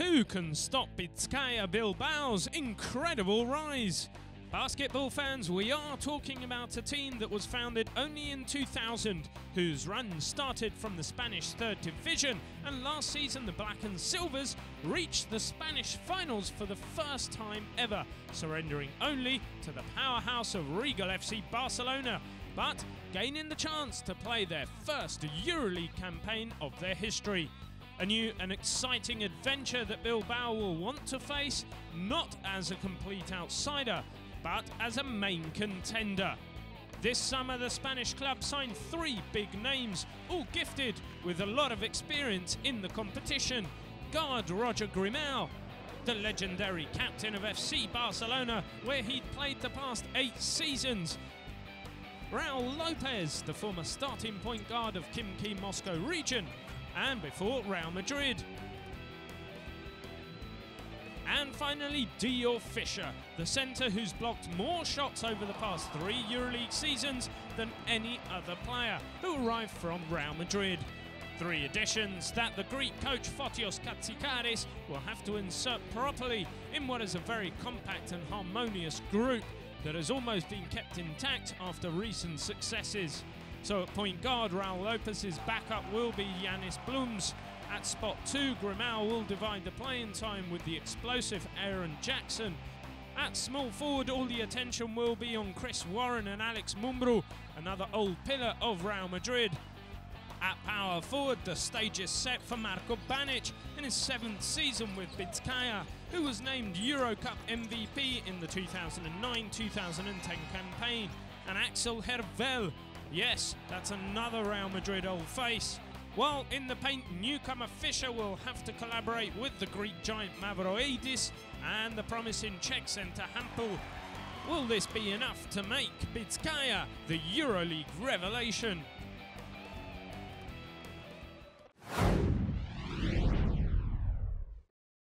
Who can stop Bizkaia Bilbao's incredible rise? Basketball fans, we are talking about a team that was founded only in 2000, whose run started from the Spanish third division, and last season the Black and Silvers reached the Spanish finals for the first time ever, surrendering only to the powerhouse of Regal FC Barcelona, but gaining the chance to play their first EuroLeague campaign of their history. A new and exciting adventure that Bilbao will want to face, not as a complete outsider, but as a main contender. This summer, the Spanish club signed three big names, all gifted with a lot of experience in the competition. Guard Roger Grimau, the legendary captain of FC Barcelona, where he'd played the past eight seasons. Raul Lopez, the former starting point guard of Khimki Moscow region, and before Real Madrid. And finally, D'or Fischer, the centre who's blocked more shots over the past three EuroLeague seasons than any other player, who arrived from Real Madrid. Three additions that the Greek coach Fotios Katsikaris will have to insert properly in what is a very compact and harmonious group that has almost been kept intact after recent successes. So at point guard, Raul Lopez's backup will be Janis Blums. At spot two, Grimau will divide the playing time with the explosive Aaron Jackson. At small forward, all the attention will be on Chris Warren and Alex Mumbrú, another old pillar of Real Madrid. At power forward, the stage is set for Marko Banic in his seventh season with Bizkaia, who was named Eurocup MVP in the 2009-2010 campaign, and Axel Hervelle. Yes, that's another Real Madrid old face. While in the paint, newcomer Fischer will have to collaborate with the Greek giant Mavroidis and the promising Czech centre Hampel. Will this be enough to make Bizkaia the EuroLeague revelation?